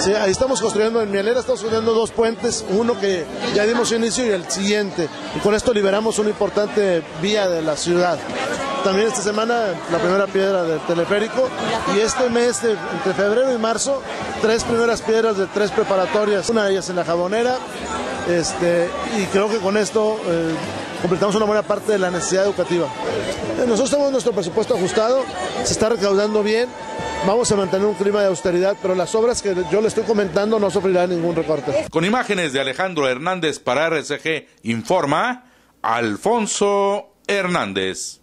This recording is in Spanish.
Sí, ahí estamos construyendo en Mielera, estamos construyendo dos puentes, uno que ya dimos inicio y el siguiente. Y con esto liberamos una importante vía de la ciudad. También esta semana la primera piedra del teleférico y este mes, de, entre febrero y marzo, tres primeras piedras de tres preparatorias. Una de ellas en la jabonera este, y creo que con esto eh, completamos una buena parte de la necesidad educativa. Eh, nosotros tenemos nuestro presupuesto ajustado, se está recaudando bien, vamos a mantener un clima de austeridad, pero las obras que yo le estoy comentando no sufrirán ningún recorte. Con imágenes de Alejandro Hernández para RCG, informa Alfonso Hernández.